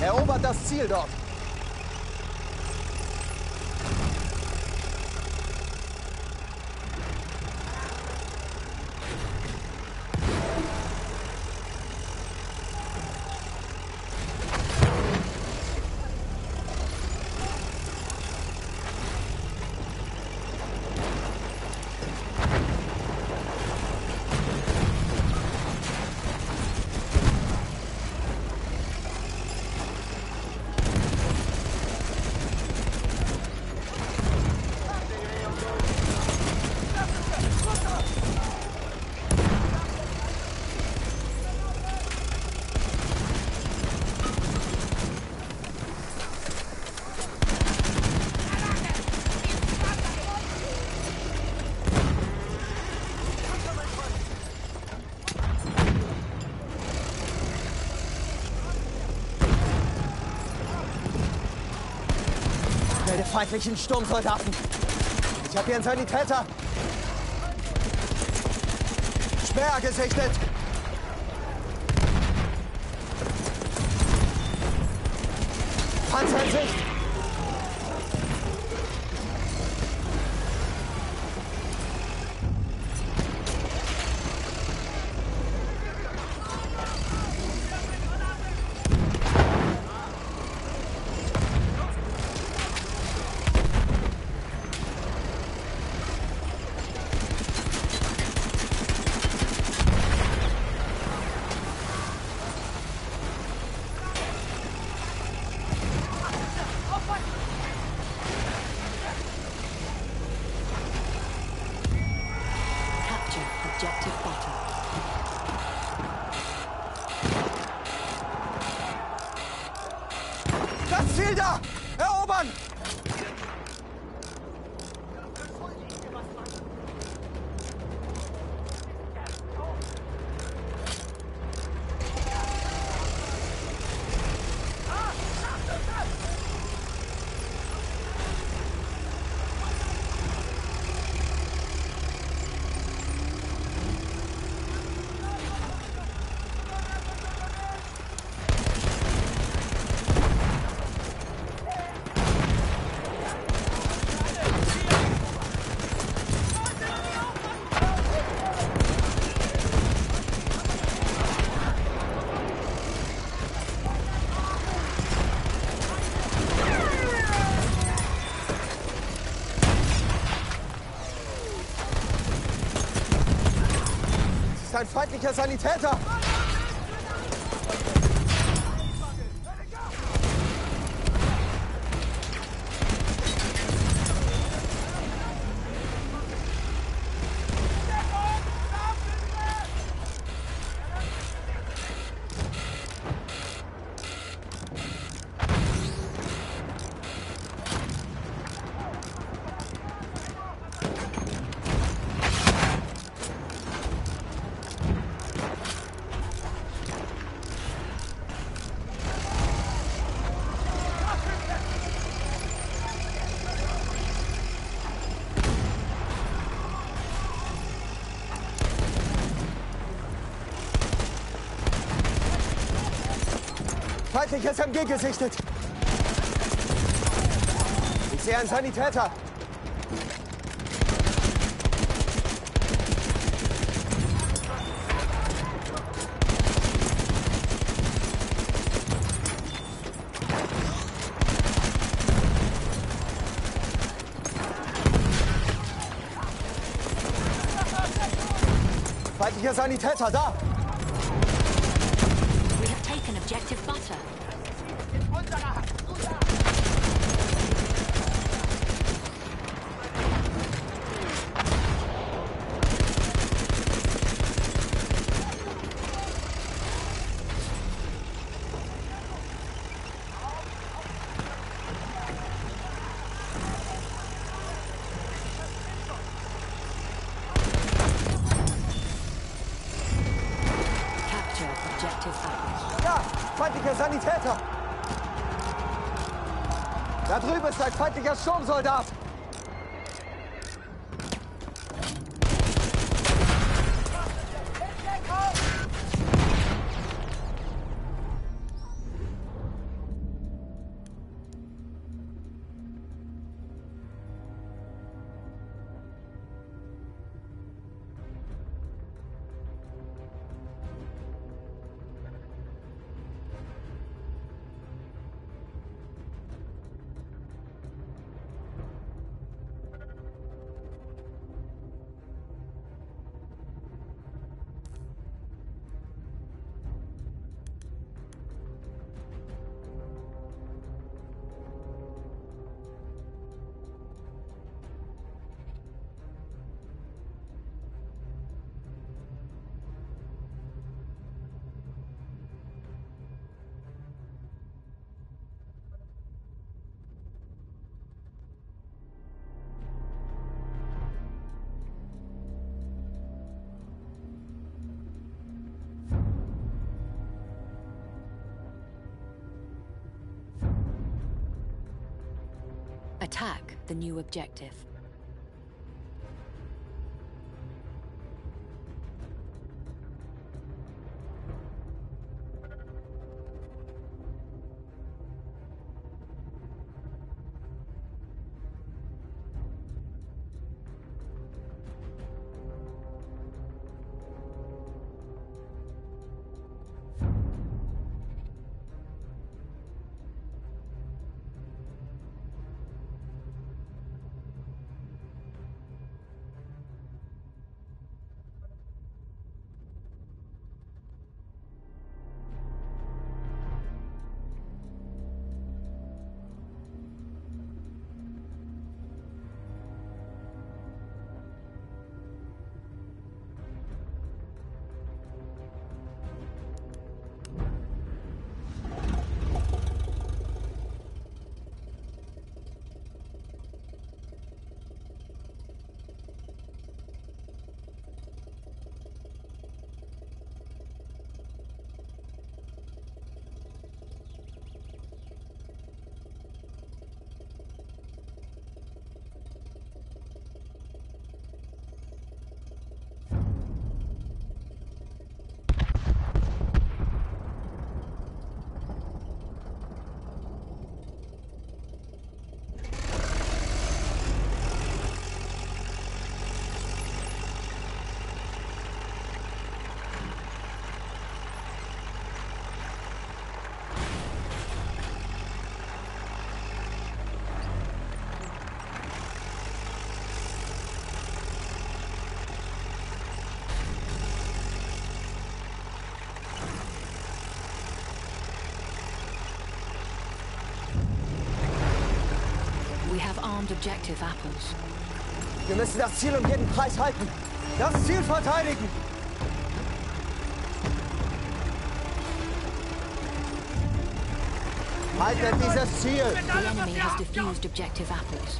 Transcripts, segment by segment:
Erobert das Ziel dort. Feindlichen Sturmsoldaten. Ich habe hier einen Sanitäter. Sperr gesichtet. Panzer in Sicht. Capture objective butter. Das Ziel da! Erobern! Das ist ein feindlicher Sanitäter! Feindliches MG gesichtet! Ich sehe einen Sanitäter! Feindlicher Sanitäter, da! We have taken objective butter. Capture objective apples. Ja, feindlicher Sanitäter! Da drüben ist ein feindlicher Sturmsoldat! Attack the new objective. Objective apples. Wir müssen das Ziel um jeden Preis halten. Das Ziel verteidigen. Haltet dieses Ziel. The enemy has defused objective apples.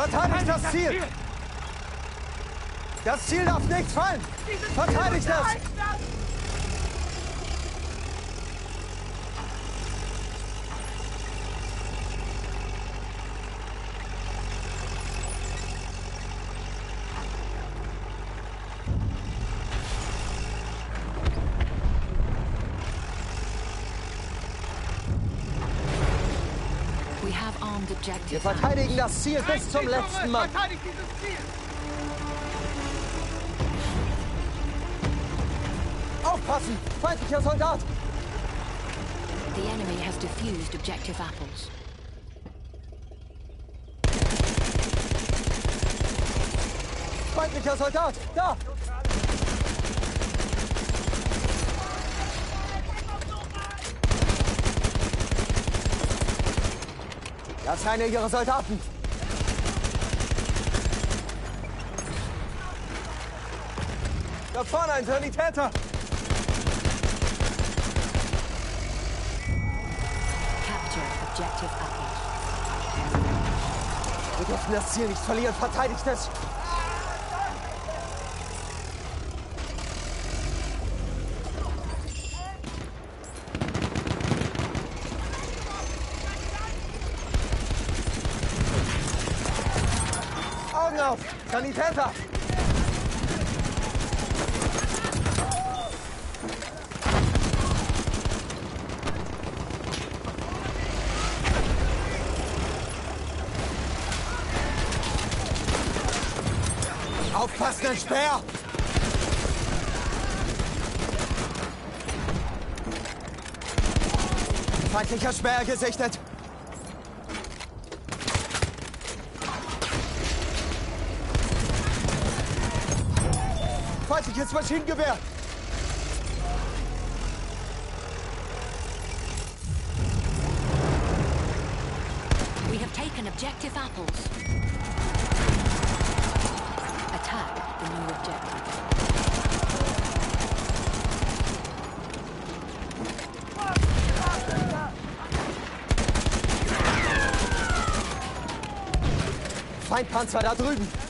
Verteidigt das Ziel. Das Ziel darf nicht fallen. Verteidigt es. Wir verteidigen das Ziel bis zum letzten Mann. Verteidigt dieses Ziel! Aufpassen! Feindlicher Soldat! The enemy has defused objective apples. Feindlicher Soldat! Da! Das ist einer ihrer Soldaten. Da vorne ein Sanitäter! Capture objective apples. Wir dürfen das Ziel nicht verlieren. Verteidigt es! Sanitäter! Aufpassen, ein Speer! Feindlicher Speer gesichtet! automatisches Maschinengewehr. We have taken objective apples. Attack the new objective. Feindpanzer da drüben!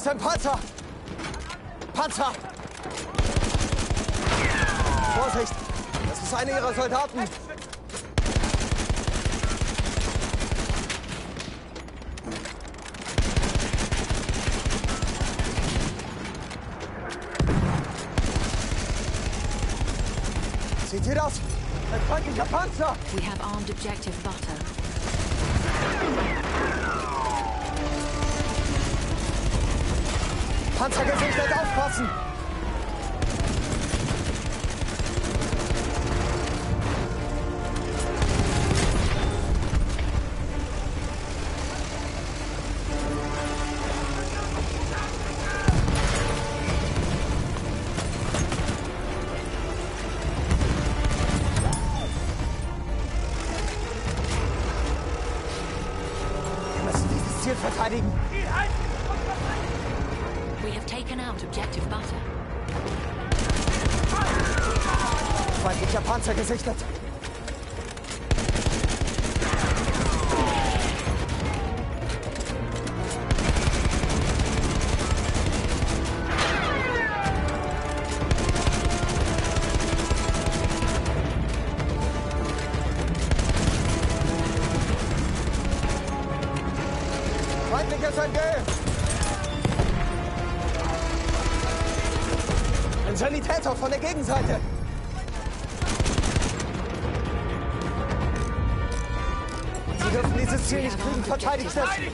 Ist ein Panzer! Panzer! Vorsicht! Das ist einer ihrer Soldaten! Seht ihr das? Ein feindlicher Panzer! We have armed objective butter. Panzer gesichtet, aufpassen! Taken out objective butter. Feindlicher Panzer gesichtet. Kriegen, verteidigt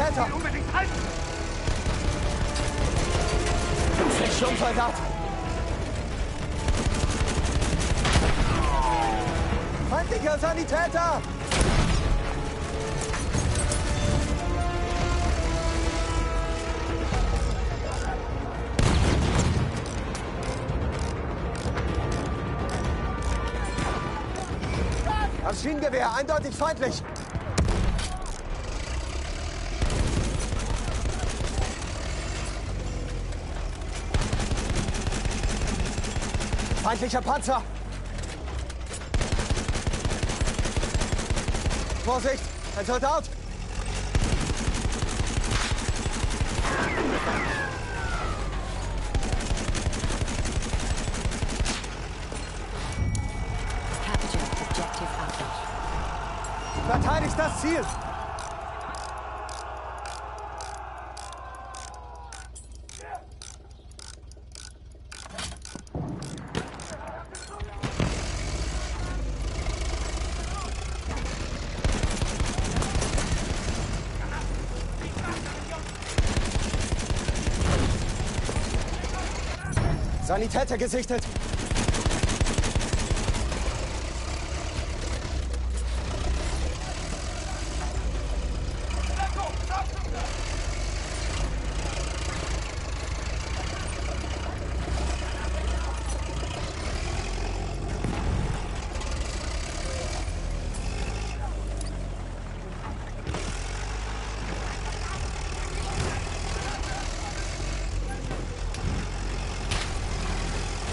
Sanitäter! Unbedingt halten! Ein Sturmsoldat! Feindlicher Sanitäter! Maschinengewehr, eindeutig feindlich! Feindlicher Panzer! Vorsicht! Ein Soldat! Verteidigt das Ziel! Sanitäter gesichtet!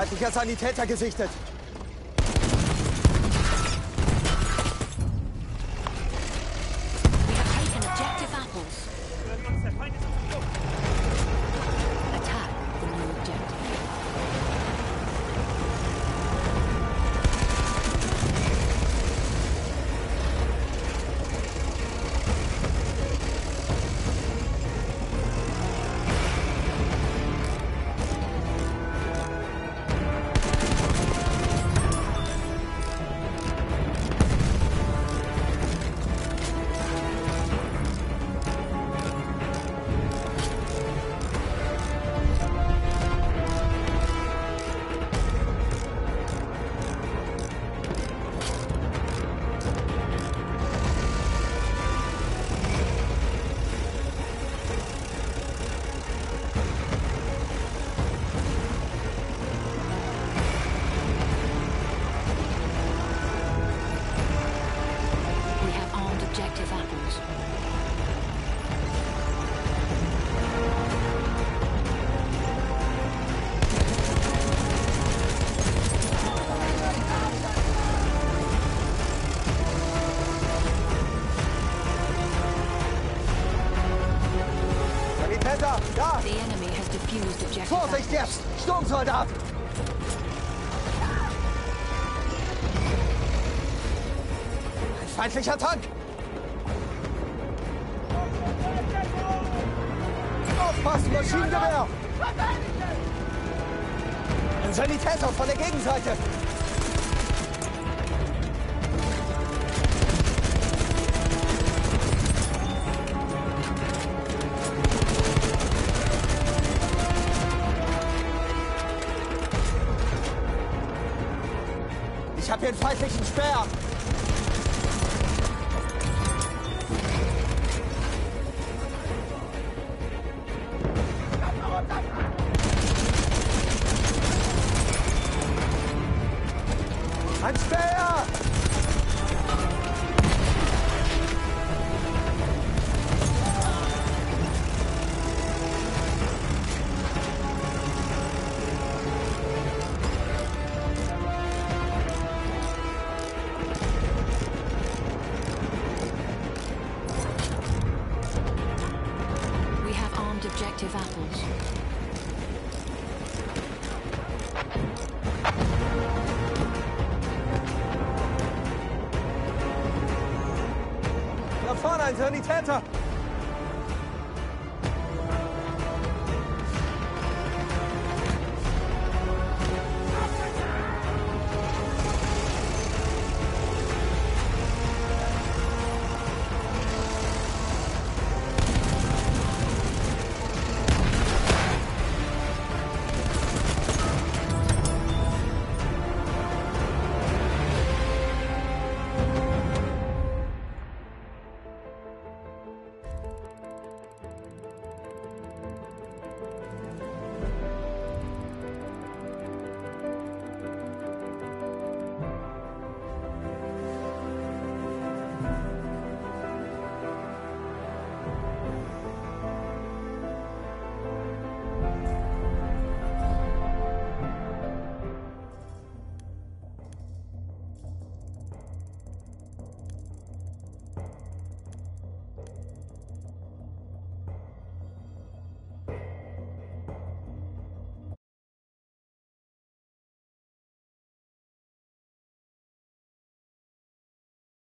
Feindlicher Sanitäter gesichtet. Sturmsoldat! Ein feindlicher Tank! Aufpassen, Maschinengewehr! Ein Sanitäter von der Gegenseite! Ich habe hier einen feindlichen Speer! Armed objective apples. Da vorne ein!